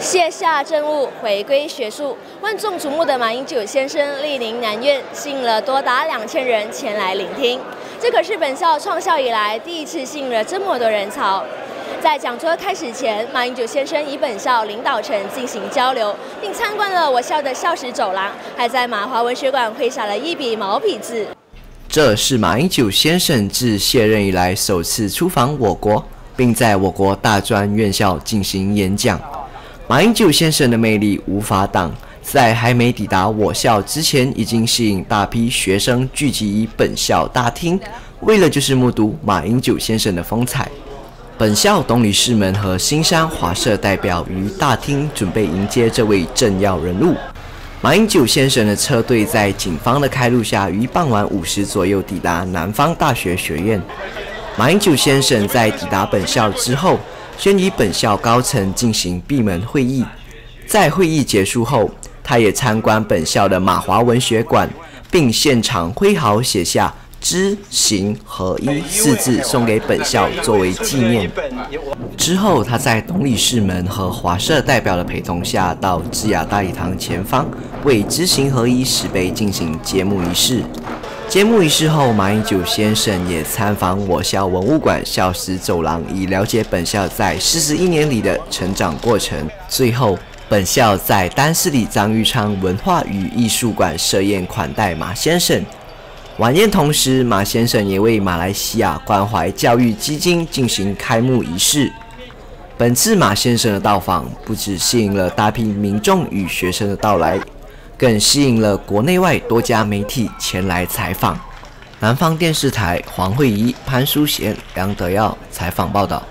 卸下政务，回归学术，万众瞩目的马英九先生莅临南院，吸引了多达两千人前来聆听。这可是本校创校以来第一次吸引了这么多人潮。在讲座开始前，马英九先生与本校领导层进行交流，并参观了我校的校史走廊，还在马华文学馆挥洒了一笔毛笔字。这是马英九先生自卸任以来首次出访我国。并在我国大专院校进行演讲。马英九先生的魅力无法挡，在还没抵达我校之前，已经吸引大批学生聚集于本校大厅，为了就是目睹马英九先生的风采。本校董理事们和新山华社代表于大厅准备迎接这位政要人物。马英九先生的车队在警方的开路下，于傍晚五时左右抵达南方大学学院。马英九先生在抵达本校之后，先与本校高层进行闭门会议。在会议结束后，他也参观本校的马华文学馆，并现场挥毫写下“知行合一”四字，送给本校作为纪念。之后，他在董理事们和华社代表的陪同下，到智雅大礼堂前方，为“知行合一”石碑进行揭幕仪式。揭幕仪式后，马英九先生也参访我校文物馆校史走廊，以了解本校在四十一年里的成长过程。最后，本校在丹斯里张玉昌文化与艺术馆设宴款待马先生。晚宴同时，马先生也为马来西亚关怀教育基金进行开幕仪式。本次马先生的到访，不只吸引了大批民众与学生的到来。更吸引了国内外多家媒体前来采访。南方电视台黄慧仪、潘淑贤、梁德耀采访报道。